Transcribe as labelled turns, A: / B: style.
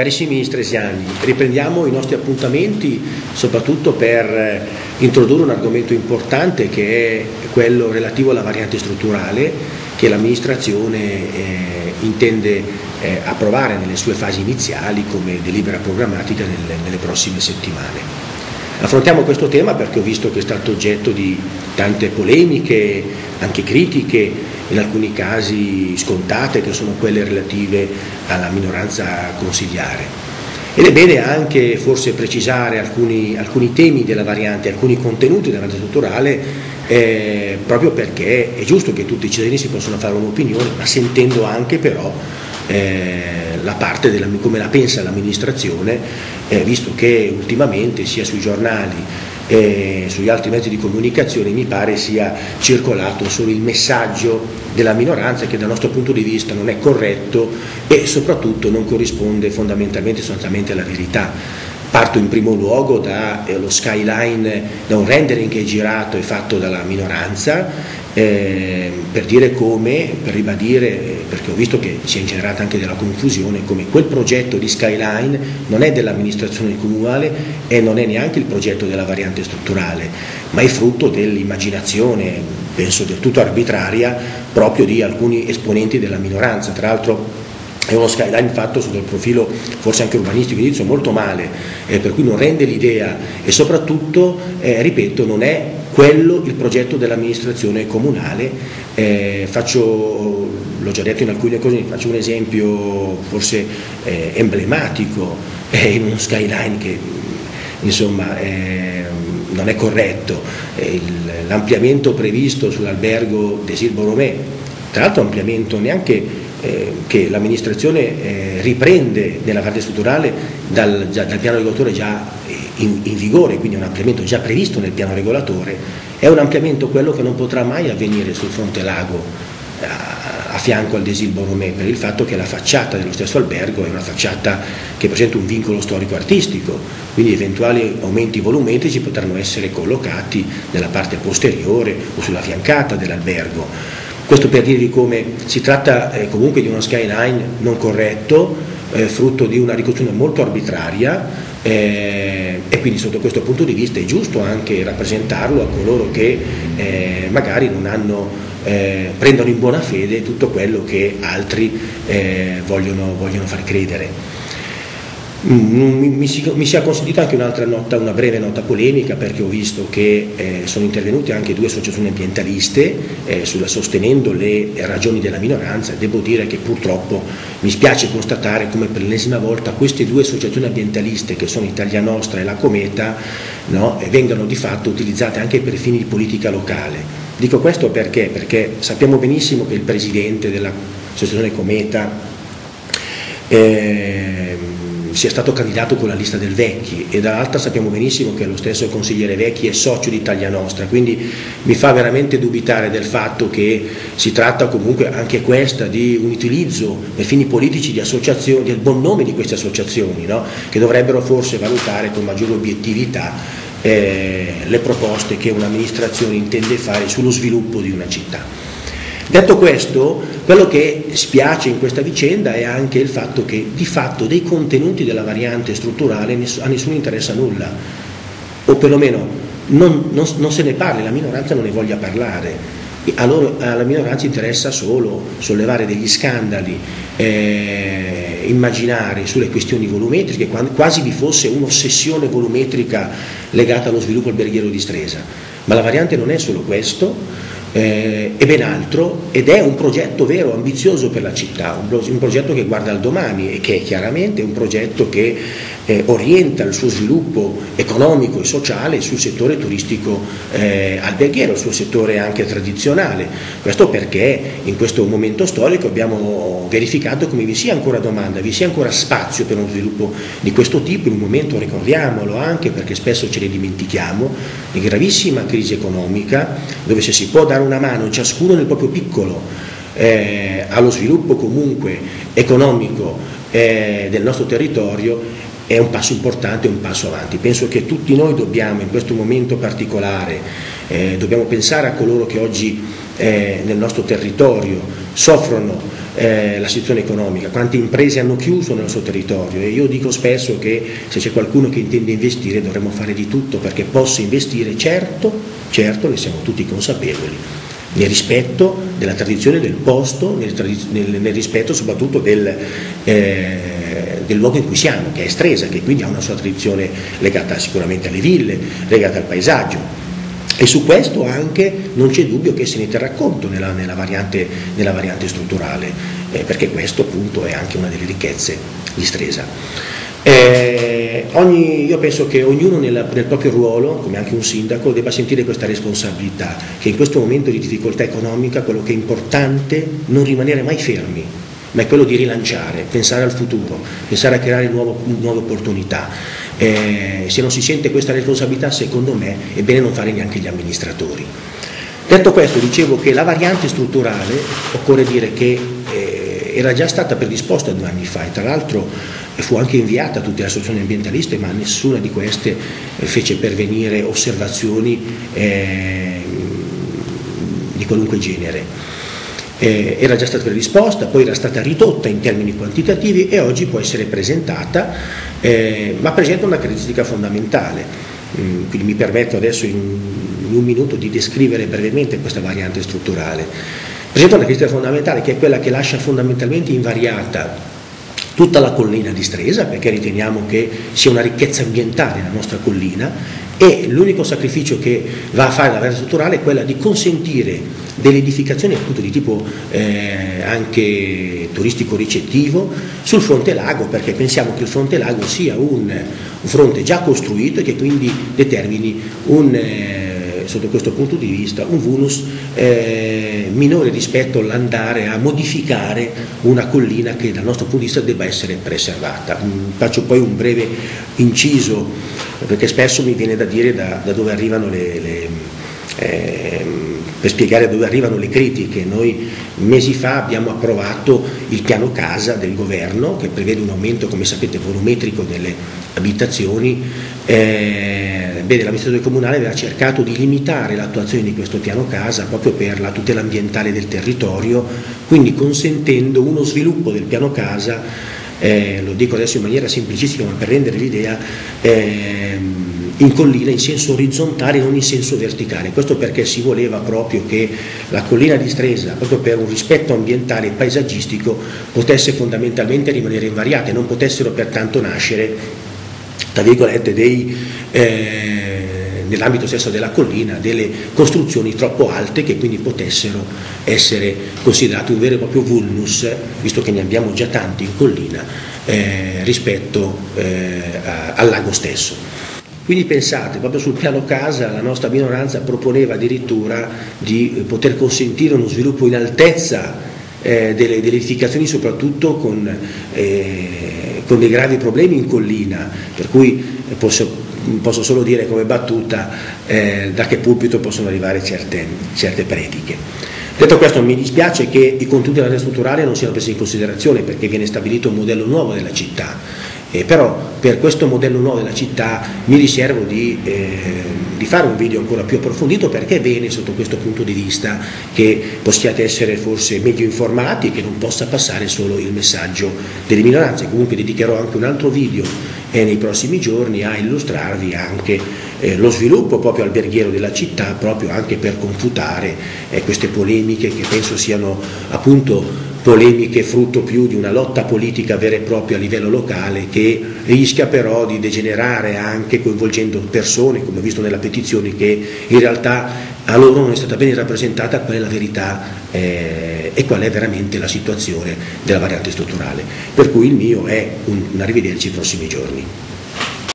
A: Carissimi stresiani, riprendiamo i nostri appuntamenti soprattutto per eh, introdurre un argomento importante che è quello relativo alla variante strutturale che l'amministrazione eh, intende eh, approvare nelle sue fasi iniziali come delibera programmatica nelle, nelle prossime settimane. Affrontiamo questo tema perché ho visto che è stato oggetto di tante polemiche, anche critiche, in alcuni casi scontate, che sono quelle relative alla minoranza consigliare. Ed è bene anche forse precisare alcuni, alcuni temi della variante, alcuni contenuti della variante strutturale, eh, proprio perché è giusto che tutti i cittadini si possano fare un'opinione, ma sentendo anche però eh, la parte della, come la pensa l'amministrazione, eh, visto che ultimamente sia sui giornali e sugli altri mezzi di comunicazione mi pare sia circolato solo il messaggio della minoranza che dal nostro punto di vista non è corretto e soprattutto non corrisponde fondamentalmente sostanzialmente alla verità. Parto in primo luogo dallo eh, skyline, da un rendering che è girato e fatto dalla minoranza eh, per dire come, per ribadire, perché ho visto che si è ingenerata anche della confusione, come quel progetto di Skyline non è dell'amministrazione comunale e non è neanche il progetto della variante strutturale, ma è frutto dell'immaginazione, penso del tutto arbitraria, proprio di alcuni esponenti della minoranza. Tra l'altro è uno skyline fatto sotto il profilo forse anche urbanistico edilizio molto male, eh, per cui non rende l'idea e soprattutto, eh, ripeto, non è quello il progetto dell'amministrazione comunale. Eh, faccio, l'ho già detto in alcune cose, faccio un esempio forse eh, emblematico eh, in uno skyline che insomma eh, non è corretto, l'ampliamento previsto sull'albergo Desil Borromè, tra l'altro ampliamento neanche che l'amministrazione riprende nella parte strutturale dal, dal piano regolatore già in, in vigore, quindi un ampliamento già previsto nel piano regolatore, è un ampliamento quello che non potrà mai avvenire sul fronte lago a, a fianco al Desil Borromè per il fatto che la facciata dello stesso albergo è una facciata che presenta un vincolo storico-artistico, quindi eventuali aumenti volumetrici potranno essere collocati nella parte posteriore o sulla fiancata dell'albergo. Questo per dirvi come si tratta eh, comunque di uno skyline non corretto, eh, frutto di una ricostruzione molto arbitraria, eh, e quindi sotto questo punto di vista è giusto anche rappresentarlo a coloro che eh, magari non hanno, eh, prendono in buona fede tutto quello che altri eh, vogliono, vogliono far credere. Mm, mi, mi, si, mi, sia consentita anche un'altra nota, una breve nota polemica perché ho visto che eh, sono intervenute anche due associazioni ambientaliste eh, sulla, sostenendo le ragioni della minoranza. Devo dire che purtroppo mi spiace constatare come per l'ennesima volta queste due associazioni ambientaliste che sono Italia Nostra e la Cometa no, vengano di fatto utilizzate anche per fini di politica locale. Dico questo perché? Perché sappiamo benissimo che il presidente dell'associazione Cometa eh, sia stato candidato con la lista del Vecchi e dall'altra sappiamo benissimo che lo stesso consigliere Vecchi è socio di Italia Nostra, quindi mi fa veramente dubitare del fatto che si tratta comunque anche questa di un utilizzo per fini politici di associazioni, del buon nome di queste associazioni, no? che dovrebbero forse valutare con maggiore obiettività eh, le proposte che un'amministrazione intende fare sullo sviluppo di una città. Detto questo, quello che spiace in questa vicenda è anche il fatto che di fatto dei contenuti della variante strutturale a nessuno interessa nulla, o perlomeno non, non, non se ne parla, la minoranza non ne voglia parlare. A loro, alla minoranza interessa solo sollevare degli scandali eh, immaginari sulle questioni volumetriche, quasi vi fosse un'ossessione volumetrica legata allo sviluppo alberghiero di Stresa. Ma la variante non è solo questo, eh, e ben altro ed è un progetto vero, ambizioso per la città, un, un progetto che guarda al domani e che è chiaramente un progetto che eh, orienta il suo sviluppo economico e sociale sul settore turistico eh, alberghiero, sul settore anche tradizionale. Questo perché in questo momento storico abbiamo verificato come vi sia ancora domanda, vi sia ancora spazio per uno sviluppo di questo tipo, in un momento, ricordiamolo anche perché spesso ce ne dimentichiamo, di gravissima crisi economica, dove se si può dare una mano ciascuno nel proprio piccolo eh, allo sviluppo comunque economico eh, del nostro territorio è un passo importante, un passo avanti. Penso che tutti noi dobbiamo in questo momento particolare, eh, dobbiamo pensare a coloro che oggi eh, nel nostro territorio soffrono eh, la situazione economica, quante imprese hanno chiuso nel suo territorio e io dico spesso che se c'è qualcuno che intende investire dovremmo fare di tutto perché possa investire, certo, certo ne siamo tutti consapevoli, nel rispetto della tradizione del posto, nel, nel, nel rispetto soprattutto del, eh, del, luogo in cui siamo, che è Stresa, che quindi ha una sua tradizione legata sicuramente alle ville, legata al paesaggio. E su questo anche non c'è dubbio che se ne terrà conto nella, nella, variante, nella variante, strutturale, eh, perché questo appunto è anche una delle ricchezze di Stresa. Eh, ogni, io penso che ognuno nel, nel, proprio ruolo, come anche un sindaco, debba sentire questa responsabilità, che in questo momento di difficoltà economica quello che è importante è non rimanere mai fermi, ma è quello di rilanciare, pensare al futuro, pensare a creare nuovo, nuove opportunità. Eh, se non si sente questa responsabilità, secondo me è bene non fare neanche gli amministratori. Detto questo, dicevo che la variante strutturale, occorre dire che eh, era già stata predisposta due anni fa e tra l'altro fu anche inviata a tutte le associazioni ambientaliste, ma nessuna di queste eh, fece pervenire osservazioni eh, di qualunque genere eh, era già stata predisposta, poi era stata ridotta in termini quantitativi e oggi può essere presentata, eh, ma presenta una caratteristica fondamentale. Mm, quindi mi permetto adesso in, in un minuto di descrivere brevemente questa variante strutturale. Presenta una caratteristica fondamentale che è quella che lascia fondamentalmente invariata tutta la collina di Stresa perché riteniamo che sia una ricchezza ambientale la nostra collina e l'unico sacrificio che va a fare la variante strutturale è quella di consentire delle edificazioni appunto di tipo eh, anche turistico ricettivo sul fronte lago perché pensiamo che il fronte lago sia un, un fronte già costruito e che quindi determini un, eh, sotto questo punto di vista un vulnus eh, minore rispetto all'andare a modificare una collina che dal nostro punto di vista debba essere preservata. Mm, faccio poi un breve inciso perché spesso mi viene da dire da, da dove arrivano le, le eh, per spiegare dove arrivano le critiche. Noi mesi fa abbiamo approvato il piano casa del governo che prevede un aumento, come sapete, volumetrico delle abitazioni. Eh, bene, l'amministratore comunale aveva cercato di limitare l'attuazione di questo piano casa proprio per la tutela ambientale del territorio, quindi consentendo uno sviluppo del piano casa, eh, lo dico adesso in maniera semplicistica ma per rendere l'idea, eh, in collina in senso orizzontale e non in senso verticale. Questo perché si voleva proprio che la collina di Stresa, proprio per un rispetto ambientale e paesaggistico, potesse fondamentalmente rimanere invariata e non potessero pertanto nascere, tra virgolette, dei... Eh, nell'ambito stesso della collina delle costruzioni troppo alte che quindi potessero essere considerate un vero e proprio vulnus, visto che ne abbiamo già tanti in collina, eh, rispetto eh, al lago stesso. Quindi pensate, proprio sul piano casa la nostra minoranza proponeva addirittura di eh, poter consentire uno sviluppo in altezza eh, delle, delle, edificazioni soprattutto con, eh, con, dei gravi problemi in collina, per cui posso, posso solo dire come battuta eh, da che pulpito possono arrivare certe, certe prediche. Detto questo mi dispiace che i contenuti della rete strutturale non siano presi in considerazione perché viene stabilito un modello nuovo della città eh, però per questo modello nuovo della città mi riservo di, eh, di, fare un video ancora più approfondito perché è bene sotto questo punto di vista che possiate essere forse meglio informati e che non possa passare solo il messaggio delle minoranze. Comunque dedicherò anche un altro video eh, nei prossimi giorni a illustrarvi anche eh, lo sviluppo proprio alberghiero della città, proprio anche per confutare eh, queste polemiche che penso siano appunto polemiche frutto più di una lotta politica vera e propria a livello locale che rischia però di degenerare anche coinvolgendo persone, come ho visto nella petizione, che in realtà a loro non è stata bene rappresentata qual è la verità eh, e qual è veramente la situazione della variante strutturale. Per cui il mio è un, arrivederci i prossimi giorni.